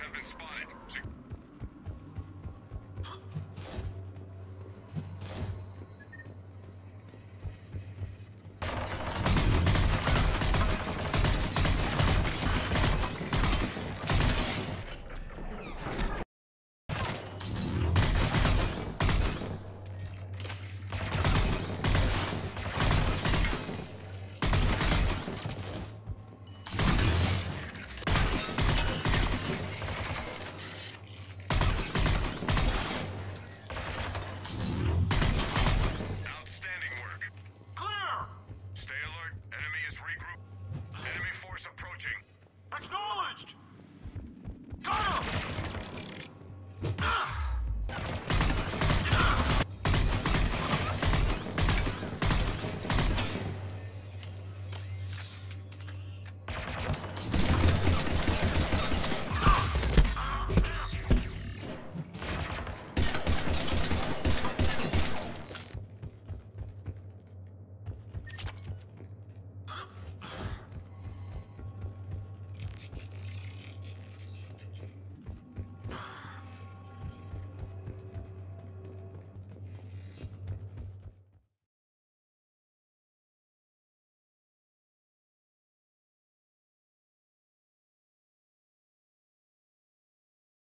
have been spotted.